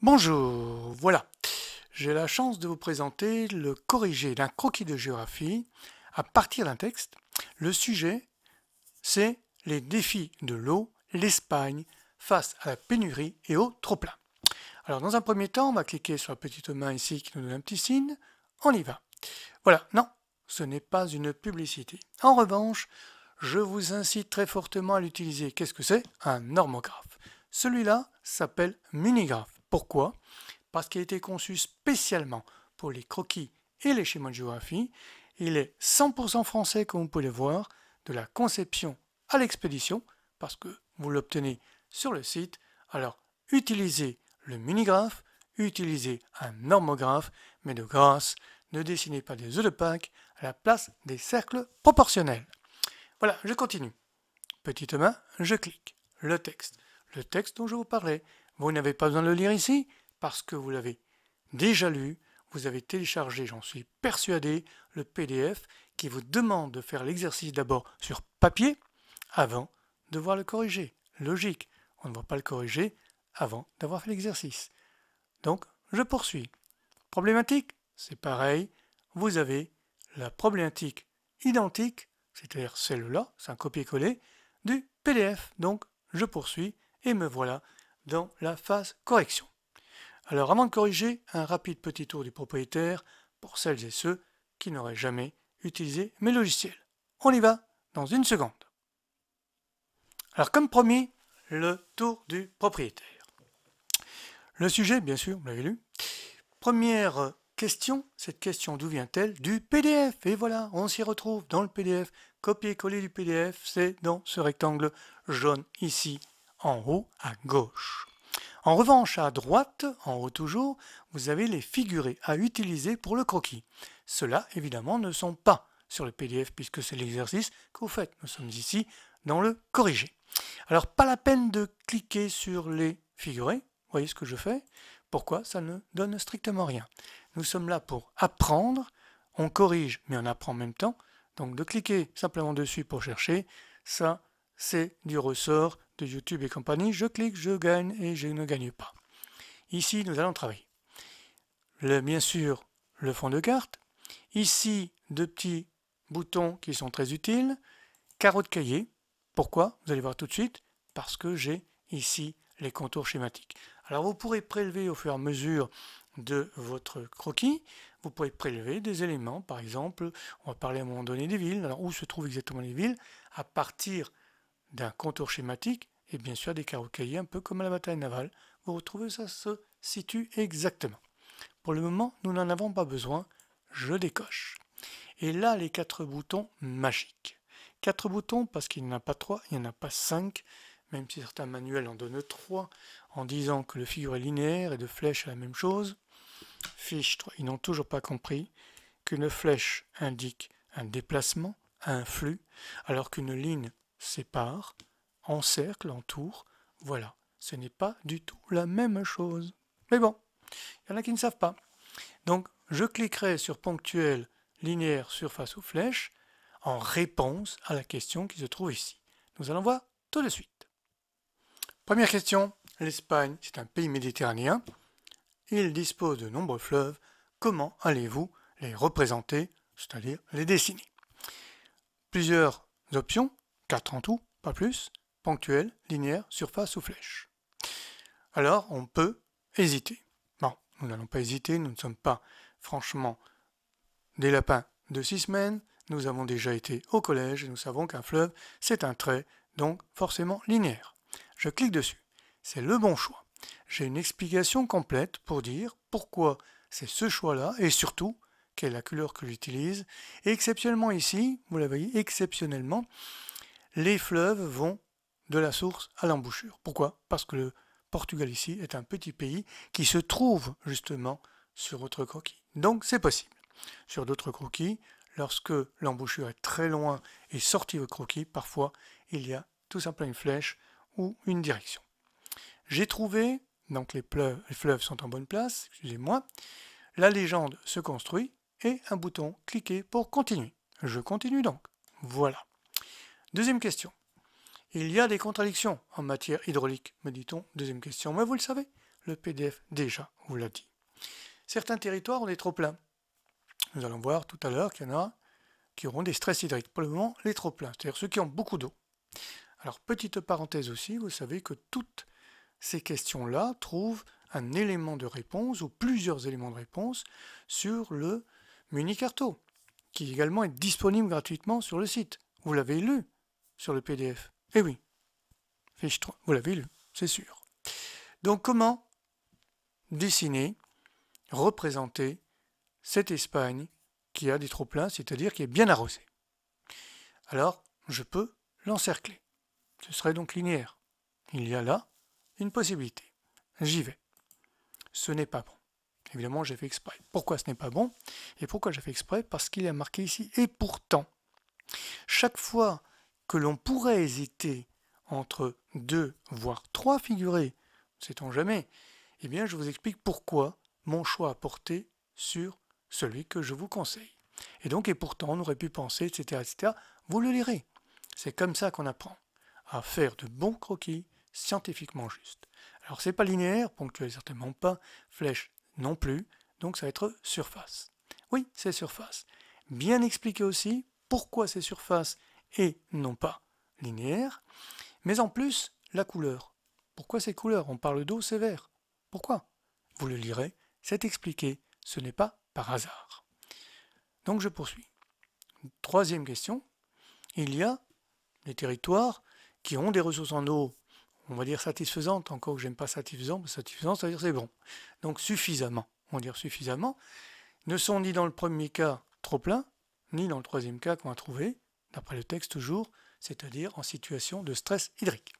Bonjour, voilà. J'ai la chance de vous présenter le corrigé d'un croquis de géographie à partir d'un texte. Le sujet, c'est les défis de l'eau, l'Espagne, face à la pénurie et au trop-plein. Alors dans un premier temps, on va cliquer sur la petite main ici qui nous donne un petit signe. On y va. Voilà, non, ce n'est pas une publicité. En revanche, je vous incite très fortement à l'utiliser. Qu'est-ce que c'est? Un normographe. Celui-là s'appelle Munigraphe. Pourquoi? Parce qu'il a été conçu spécialement pour les croquis et les schémas de géographie. Il est 100% français, comme vous pouvez le voir, de la conception à l'expédition, parce que vous l'obtenez sur le site. Alors, utilisez le minigraphe, utilisez un normographe, mais de grâce, ne dessinez pas des œufs de Pâques à la place des cercles proportionnels. Voilà, je continue. Petite main, je clique. Le texte. Le texte dont je vous parlais. Vous n'avez pas besoin de le lire ici parce que vous l'avez déjà lu. Vous avez téléchargé, j'en suis persuadé, le PDF qui vous demande de faire l'exercice d'abord sur papier avant de voir le corriger. Logique, on ne va pas le corriger avant d'avoir fait l'exercice. Donc, je poursuis. Problématique, c'est pareil. Vous avez la problématique identique, c'est-à-dire celle-là, c'est un copier-coller, du PDF. Donc, je poursuis et me voilà dans la phase correction. Alors avant de corriger, un rapide petit tour du propriétaire pour celles et ceux qui n'auraient jamais utilisé mes logiciels. On y va dans une seconde. Alors comme promis, le tour du propriétaire. Le sujet, bien sûr, vous l'avez lu. Première question, cette question d'où vient-elle? Du PDF. Et voilà, on s'y retrouve dans le PDF. Copier-coller du PDF, c'est dans ce rectangle jaune ici en haut à gauche. En revanche, à droite, en haut toujours, vous avez les figurés à utiliser pour le croquis. Ceux-là, évidemment, ne sont pas sur le PDF puisque c'est l'exercice que vous faites. Nous sommes ici dans le corrigé. Alors, pas la peine de cliquer sur les figurés. Vous voyez ce que je fais? Pourquoi? Ça ne donne strictement rien. Nous sommes là pour apprendre. On corrige, mais on apprend en même temps. Donc, de cliquer simplement dessus pour chercher, ça, c'est du ressort de YouTube et compagnie, je clique, je gagne et je ne gagne pas. Ici, nous allons travailler. bien sûr, le fond de carte. Ici, deux petits boutons qui sont très utiles. Carreau de cahier. Pourquoi? Vous allez voir tout de suite. Parce que j'ai ici les contours schématiques. Alors vous pourrez prélever au fur et à mesure de votre croquis, vous pourrez prélever des éléments, par exemple, on va parler à un moment donné des villes, alors où se trouvent exactement les villes, à partir d'un contour schématique et bien sûr des carreaux cahiers, un peu comme à la bataille navale. Vous retrouvez ça se situe exactement. Pour le moment, nous n'en avons pas besoin. Je décoche. Et là, les quatre boutons magiques. Quatre boutons parce qu'il n'y en a pas trois, il n'y en a pas cinq, même si certains manuels en donnent trois, en disant que le figuré linéaire et de flèche est la même chose. Fichtre, ils n'ont toujours pas compris qu'une flèche indique un déplacement, un flux, alors qu'une ligne sépare, encercle, entoure. Voilà, ce n'est pas du tout la même chose. Mais bon, il y en a qui ne savent pas. Donc, je cliquerai sur ponctuel, linéaire, surface ou flèche en réponse à la question qui se trouve ici. Nous allons voir tout de suite. Première question, l'Espagne, c'est un pays méditerranéen. Il dispose de nombreux fleuves. Comment allez-vous les représenter, c'est-à-dire les dessiner? Plusieurs options. 4 en tout, pas plus, ponctuel, linéaire, surface ou flèche. Alors, on peut hésiter. Bon, nous n'allons pas hésiter, nous ne sommes pas, franchement, des lapins de 6 semaines, nous avons déjà été au collège et nous savons qu'un fleuve, c'est un trait, donc forcément linéaire. Je clique dessus. C'est le bon choix. J'ai une explication complète pour dire pourquoi c'est ce choix-là et surtout quelle est la couleur que j'utilise. Exceptionnellement ici, vous la voyez, exceptionnellement, les fleuves vont de la source à l'embouchure. Pourquoi? Parce que le Portugal ici est un petit pays qui se trouve justement sur votre croquis. Donc c'est possible. Sur d'autres croquis, lorsque l'embouchure est très loin et sortie au croquis, parfois il y a tout simplement une flèche ou une direction. J'ai trouvé, donc les les fleuves sont en bonne place, excusez-moi, la légende se construit et un bouton cliquer pour continuer. Je continue donc. Voilà. Deuxième question. Il y a des contradictions en matière hydraulique, me dit-on. Deuxième question. Mais vous le savez, le PDF déjà vous l'a dit. Certains territoires ont des trop-pleins. Nous allons voir tout à l'heure qu'il y en a qui auront des stress hydriques. Pour le moment, les trop-pleins, c'est-à-dire ceux qui ont beaucoup d'eau. Alors, petite parenthèse aussi, vous savez que toutes ces questions-là trouvent un élément de réponse ou plusieurs éléments de réponse sur le Municarto, qui également est disponible gratuitement sur le site. Vous l'avez lu sur le PDF. Eh oui, fiche 3, vous l'avez lu, c'est sûr. Donc comment dessiner, représenter cette Espagne qui a des trop-pleins, c'est-à-dire qui est bien arrosée? Alors, je peux l'encercler. Ce serait donc linéaire. Il y a là une possibilité. J'y vais. Ce n'est pas bon. Évidemment, j'ai fait exprès. Pourquoi ce n'est pas bon? Et pourquoi j'ai fait exprès? Parce qu'il est marqué ici. Et pourtant, chaque fois que l'on pourrait hésiter entre deux, voire trois figurés, sait-on jamais, eh bien, je vous explique pourquoi mon choix a porté sur celui que je vous conseille. Et donc, et pourtant, on aurait pu penser, etc., etc. Vous le lirez. C'est comme ça qu'on apprend à faire de bons croquis scientifiquement justes. Alors, c'est pas linéaire, ponctuel certainement pas, flèche non plus, donc ça va être surface. Oui, c'est surface. Bien expliquer aussi pourquoi c'est surface et non pas linéaire, mais en plus, la couleur. Pourquoi ces couleurs? On parle d'eau, c'est vert. Pourquoi? Vous le lirez, c'est expliqué, ce n'est pas par hasard. Donc je poursuis. Troisième question, il y a des territoires qui ont des ressources en eau, on va dire satisfaisantes, encore que j'aime pas satisfaisant, mais satisfaisant, ça veut dire c'est bon. Donc suffisamment, on va dire suffisamment, ne sont ni dans le premier cas trop plein, ni dans le troisième cas qu'on a trouvé, d'après le texte toujours, c'est-à-dire en situation de stress hydrique.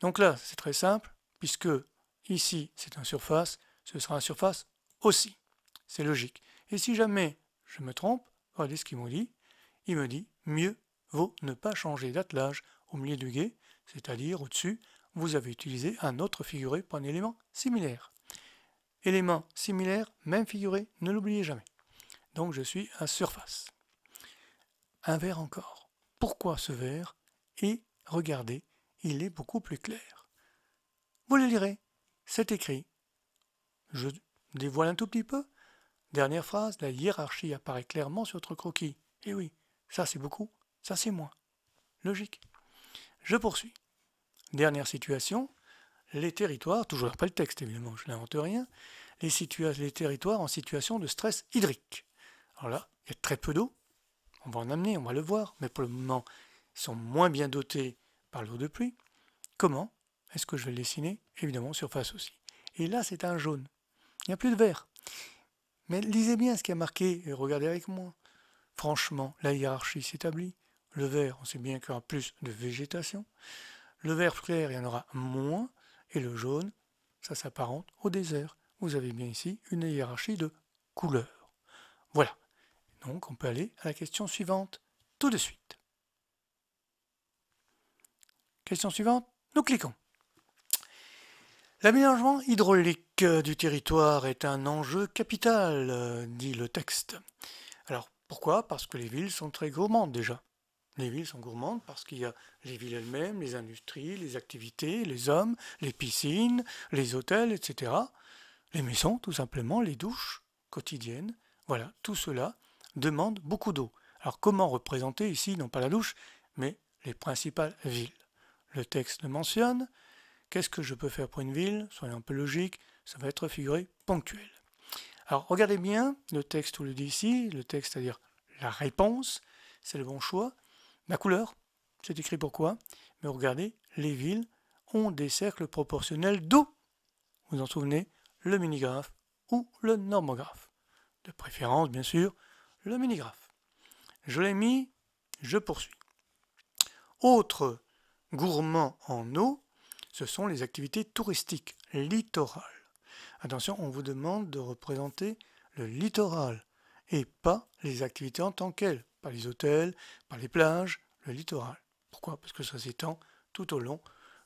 Donc là, c'est très simple, puisque ici c'est un surface, ce sera un surface aussi. C'est logique. Et si jamais je me trompe, regardez ce qu'il me dit. Il me dit mieux vaut ne pas changer d'attelage au milieu du guet, c'est-à-dire au-dessus, vous avez utilisé un autre figuré pour un élément similaire. Élément similaire, même figuré, ne l'oubliez jamais. Donc je suis à surface. Un verre encore. Pourquoi ce verre? Et regardez, il est beaucoup plus clair. Vous le lirez, c'est écrit. Je dévoile un tout petit peu. Dernière phrase, la hiérarchie apparaît clairement sur votre croquis. Eh oui, ça c'est beaucoup, ça c'est moins. Logique. Je poursuis. Dernière situation, les territoires, toujours après le texte évidemment, je n'invente rien, les, les territoires en situation de stress hydrique. Alors là, il y a très peu d'eau, on va en amener, on va le voir, mais pour le moment, ils sont moins bien dotés par l'eau de pluie. Comment est-ce que je vais le dessiner? Évidemment, surface aussi. Et là, c'est un jaune. Il n'y a plus de vert. Mais lisez bien ce qui a marqué et regardez avec moi. Franchement, la hiérarchie s'établit. Le vert, on sait bien qu'il y aura plus de végétation. Le vert clair, il y en aura moins. Et le jaune, ça s'apparente au désert. Vous avez bien ici une hiérarchie de couleurs. Voilà. Donc on peut aller à la question suivante tout de suite. Question suivante, nous cliquons. L'aménagement hydraulique du territoire est un enjeu capital, dit le texte. Alors pourquoi? Parce que les villes sont très gourmandes déjà. Les villes sont gourmandes parce qu'il y a les villes elles-mêmes, les industries, les activités, les hommes, les piscines, les hôtels, etc. Les maisons, tout simplement, les douches quotidiennes. Voilà, tout cela demande beaucoup d'eau. Alors comment représenter ici, non pas la douche, mais les principales villes? Le texte le mentionne. Qu'est-ce que je peux faire pour une ville? Soyons un peu logique, ça va être figuré ponctuel. Alors regardez bien, le texte vous le dit ici, le texte, c'est-à-dire la réponse, c'est le bon choix. La couleur, c'est écrit pourquoi? Mais regardez, les villes ont des cercles proportionnels d'eau. Vous en souvenez? Le minigraphe ou le normographe. De préférence, bien sûr, le minigraphe. Je l'ai mis, je poursuis. Autre gourmand en eau, ce sont les activités touristiques littorales. Attention, on vous demande de représenter le littoral et pas les activités en tant qu'elles pas les hôtels, pas les plages, le littoral. Pourquoi? Parce que ça s'étend tout au long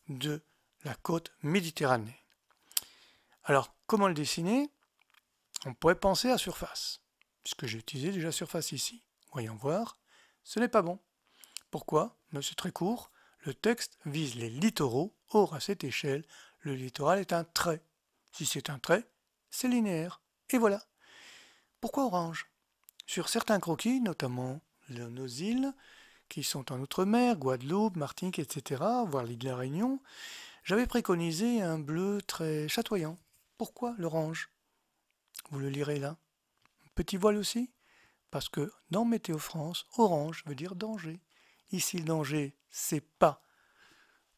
de la côte méditerranéenne. Alors, comment le dessiner? On pourrait penser à surface, puisque j'ai utilisé déjà surface ici. Voyons voir, ce n'est pas bon. Pourquoi? C'est très court. Le texte vise les littoraux. Or, à cette échelle, le littoral est un trait. Si c'est un trait, c'est linéaire. Et voilà. Pourquoi orange? Sur certains croquis, notamment nos îles, qui sont en Outre-mer, Guadeloupe, Martinique, etc., voire l'île de la Réunion, j'avais préconisé un bleu très chatoyant. Pourquoi l'orange? Vous le lirez là. Petit voile aussi Parce que dans Météo France, orange veut dire danger. Ici, le danger, c'est pas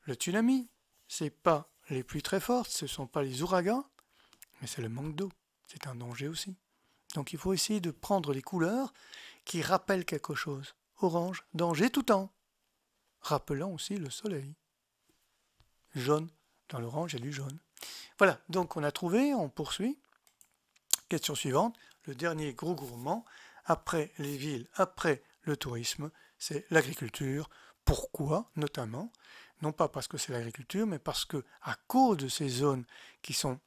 le tsunami, c'est pas les pluies très fortes, ce ne sont pas les ouragans, mais c'est le manque d'eau. C'est un danger aussi. Donc il faut essayer de prendre les couleurs qui rappellent quelque chose orange, danger tout temps, rappelant aussi le soleil. Jaune, dans l'orange, il y a du jaune. Voilà, donc on a trouvé, on poursuit. Question suivante, le dernier gros gourmand, après les villes, après le tourisme, c'est l'agriculture. Pourquoi notamment? Non pas parce que c'est l'agriculture, mais parce que à cause de ces zones qui sont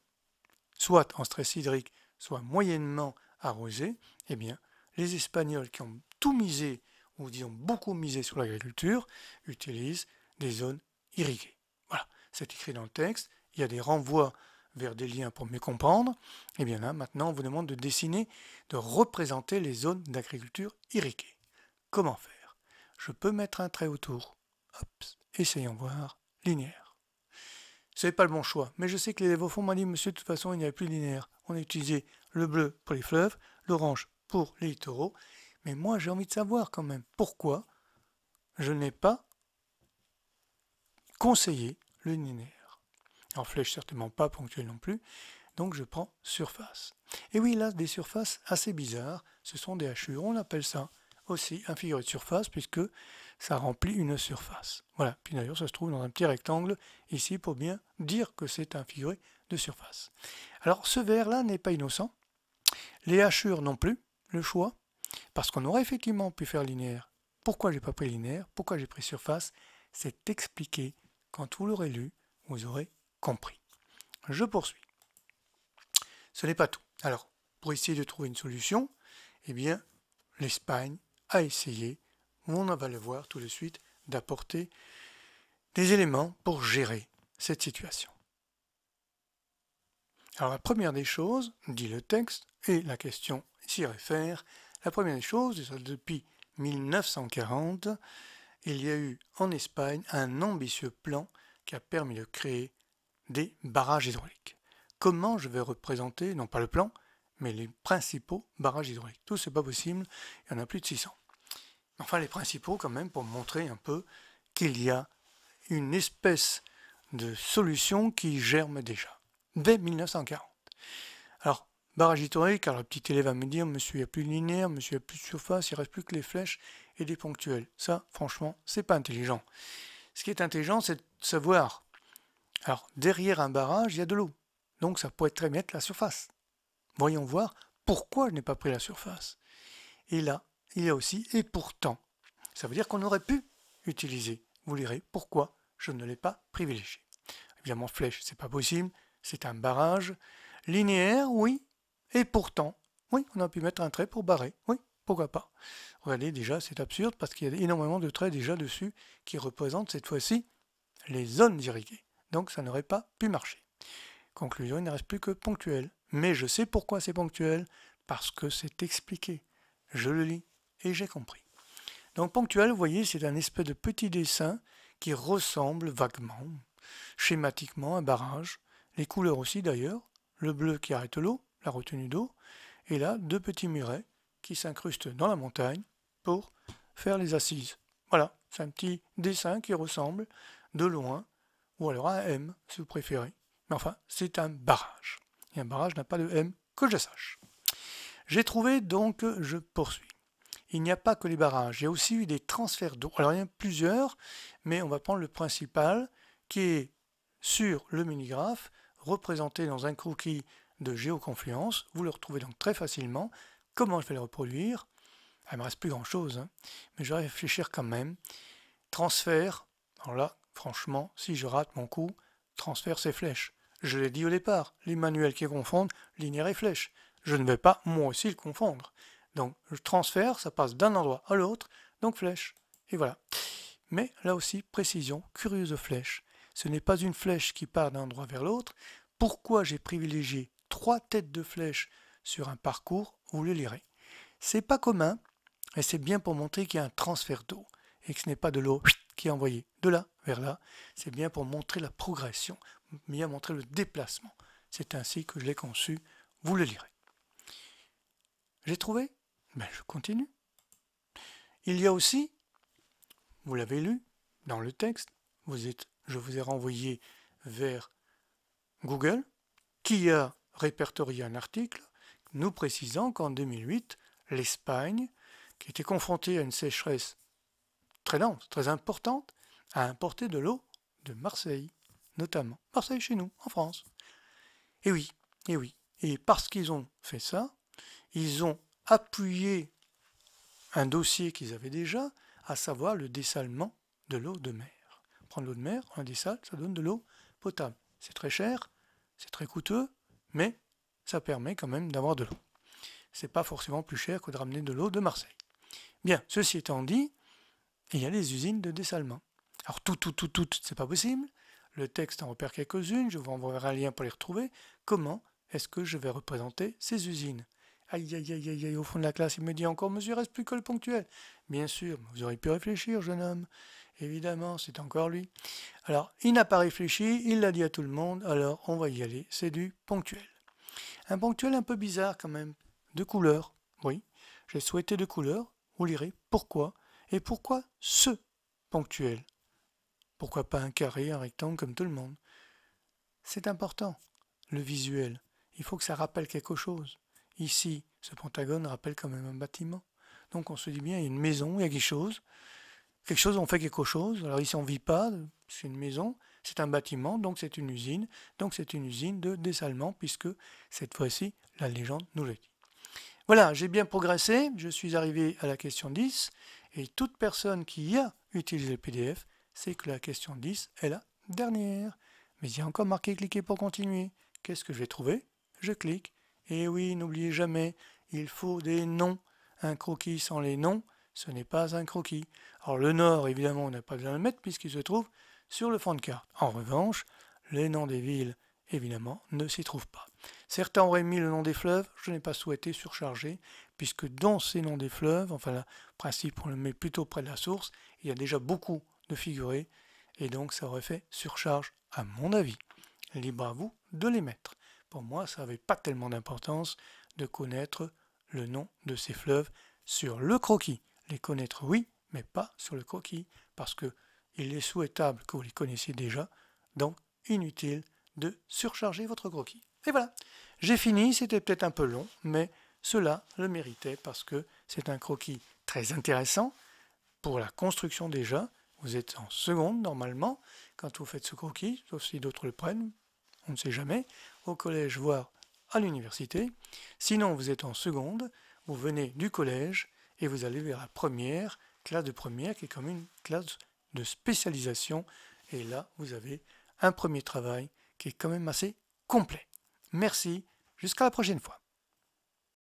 soit en stress hydrique, soit moyennement arrosées, eh bien, les Espagnols qui ont tout misé ou disons beaucoup misé sur l'agriculture, utilise des zones irriguées. Voilà, c'est écrit dans le texte, il y a des renvois vers des liens pour mieux comprendre. Et bien là, maintenant, on vous demande de dessiner, de représenter les zones d'agriculture irriguées. Comment faire? Je peux mettre un trait autour. Hop, essayons voir. Linéaire. Ce n'est pas le bon choix, mais je sais que les élèves au fond m'ont dit, monsieur, de toute façon, il n'y avait plus linéaire. On a utilisé le bleu pour les fleuves, l'orange pour les littoraux, mais moi, j'ai envie de savoir quand même pourquoi je n'ai pas conseillé le linéaire. Flèche, certainement pas ponctuel non plus. Donc je prends surface. Et oui, là, des surfaces assez bizarres. Ce sont des hachures. On appelle ça aussi un figuré de surface puisque ça remplit une surface. Voilà. Puis d'ailleurs, ça se trouve dans un petit rectangle ici pour bien dire que c'est un figuré de surface. Alors ce verre-là n'est pas innocent. Les hachures non plus. Le choix, parce qu'on aurait effectivement pu faire linéaire. Pourquoi j'ai pas pris linéaire? Pourquoi j'ai pris surface? C'est expliqué. Quand vous l'aurez lu, vous aurez compris. Je poursuis. Ce n'est pas tout. Alors, pour essayer de trouver une solution, eh bien, l'Espagne a essayé, on va le voir tout de suite, d'apporter des éléments pour gérer cette situation. Alors la première des choses, dit le texte, et la question s'y réfère, la première chose, depuis 1940, il y a eu en Espagne un ambitieux plan qui a permis de créer des barrages hydrauliques. Comment je vais représenter, non pas le plan, mais les principaux barrages hydrauliques? Tout, c'est pas possible, il y en a plus de 600. Enfin, les principaux, quand même, pour montrer un peu qu'il y a une espèce de solution qui germe déjà, dès 1940. Alors, Barrage historique, alors le petit élève va me dire, monsieur, il n'y a plus de linéaire, monsieur, il n'y a plus de surface, il ne reste plus que les flèches et des ponctuels. Ça, franchement, c'est pas intelligent. Ce qui est intelligent, c'est de savoir. Alors, derrière un barrage, il y a de l'eau. Donc, ça pourrait très bien être la surface. Voyons voir pourquoi je n'ai pas pris la surface. Et là, il y a aussi et pourtant. Ça veut dire qu'on aurait pu utiliser. Vous lirez pourquoi je ne l'ai pas privilégié. Évidemment, flèche, c'est pas possible. C'est un barrage. Linéaire, oui, et pourtant, oui, on a pu mettre un trait pour barrer. Oui, pourquoi pas. Regardez, déjà, c'est absurde parce qu'il y a énormément de traits déjà dessus qui représentent cette fois-ci les zones irriguées. Donc ça n'aurait pas pu marcher. Conclusion, il ne reste plus que ponctuel. Mais je sais pourquoi c'est ponctuel, parce que c'est expliqué. Je le lis et j'ai compris. Donc ponctuel, vous voyez, c'est un espèce de petit dessin qui ressemble vaguement, schématiquement, à un barrage. Les couleurs aussi d'ailleurs. Le bleu qui arrête l'eau, la retenue d'eau, et là, deux petits murets qui s'incrustent dans la montagne pour faire les assises. Voilà, c'est un petit dessin qui ressemble de loin, ou alors un M si vous préférez. Mais enfin, c'est un barrage. Et un barrage n'a pas de M que je sache. J'ai trouvé donc, je poursuis. Il n'y a pas que les barrages, il y a aussi eu des transferts d'eau. Alors il y en a plusieurs, mais on va prendre le principal qui est sur le minigraphe, représenté dans un croquis de géoconfluence. Vous le retrouvez donc très facilement. Comment je vais le reproduire? Ah, Il ne me reste plus grand-chose, hein. mais je vais réfléchir quand même. Transfert, alors là, franchement, si je rate mon coup, transfert c'est flèche. Je l'ai dit au départ, les manuels qui confondent linéaire et flèche. Je ne vais pas moi aussi le confondre. Donc le transfert, ça passe d'un endroit à l'autre, donc flèche. Et voilà. Mais là aussi, précision, curieuse flèche. Ce n'est pas une flèche qui part d'un endroit vers l'autre, pourquoi j'ai privilégié trois têtes de flèche sur un parcours, vous le lirez? C'est pas commun, et c'est bien pour montrer qu'il y a un transfert d'eau, et que ce n'est pas de l'eau qui est envoyée de là là, c'est bien pour montrer la progression, bien montrer le déplacement. C'est ainsi que je l'ai conçu, vous le lirez. J'ai trouvé? Ben, Je continue. Il y a aussi, vous l'avez lu dans le texte, vous êtes, je vous ai renvoyé vers Google, qui a répertorié un article nous précisant qu'en 2008, l'Espagne, qui était confrontée à une sécheresse très dense, très importante, a importé de l'eau de Marseille, notamment. Marseille chez nous, en France. Et oui, et oui. Et parce qu'ils ont fait ça, ils ont appuyé un dossier qu'ils avaient déjà, à savoir le dessalement de l'eau de mer. Prendre l'eau de mer, un dessal, ça donne de l'eau potable. C'est très cher, c'est très coûteux, mais ça permet quand même d'avoir de l'eau. C'est pas forcément plus cher que de ramener de l'eau de Marseille. Bien, ceci étant dit, il y a des usines de dessalement. Alors tout, tout, tout, tout, c'est pas possible. Le texte en repère quelques-unes, je vous enverrai un lien pour les retrouver. Comment est-ce que je vais représenter ces usines? Aïe, aïe, aïe, aïe, aïe, au fond de la classe, il me dit encore, monsieur, reste plus que le ponctuel. Bien sûr, vous auriez pu réfléchir, jeune homme. Évidemment, c'est encore lui. Alors, il n'a pas réfléchi, il l'a dit à tout le monde, alors on va y aller, c'est du ponctuel. Un ponctuel un peu bizarre quand même, de couleur, oui. J'ai souhaité de couleur, vous lirez pourquoi, et pourquoi ce ponctuel? Pourquoi pas un carré, un rectangle comme tout le monde? C'est important, le visuel. Il faut que ça rappelle quelque chose. Ici, ce pentagone rappelle quand même un bâtiment. Donc on se dit bien, il y a une maison, il y a quelque chose. Quelque chose, on fait quelque chose. Alors ici, on ne vit pas, c'est une maison, c'est un bâtiment, donc c'est une usine. Donc c'est une usine de dessalement, puisque cette fois-ci, la légende nous le dit. Voilà, j'ai bien progressé, je suis arrivé à la question 10, et toute personne qui a utilisé le PDF sait que la question 10 est la dernière. Mais il y a encore marqué cliquer pour continuer. Qu'est-ce que je vais trouver? Je clique et oui, n'oubliez jamais, il faut des noms. Un croquis sans les noms, ce n'est pas un croquis. Alors le nord, évidemment, on n'a pas besoin de le mettre puisqu'il se trouve sur le fond de carte. En revanche, les noms des villes, évidemment, ne s'y trouvent pas. Certains auraient mis le nom des fleuves, je n'ai pas souhaité surcharger, puisque dans ces noms des fleuves, enfin le principe on le met plutôt près de la source, il y a déjà beaucoup de figurés, et donc ça aurait fait surcharge à mon avis. Libre à vous de les mettre. Pour moi, ça n'avait pas tellement d'importance de connaître le nom de ces fleuves sur le croquis. Les connaître, oui, mais pas sur le croquis, parce que il est souhaitable que vous les connaissiez déjà, donc inutile de surcharger votre croquis. Et voilà, j'ai fini, c'était peut-être un peu long, mais cela le méritait parce que c'est un croquis très intéressant pour la construction déjà. Vous êtes en seconde normalement quand vous faites ce croquis, sauf si d'autres le prennent, on ne sait jamais, au collège, voire à l'université. Sinon, vous êtes en seconde, vous venez du collège et vous allez vers la première, classe de première, qui est comme une classe de spécialisation. Et là, vous avez un premier travail qui est quand même assez complet. Merci, jusqu'à la prochaine fois.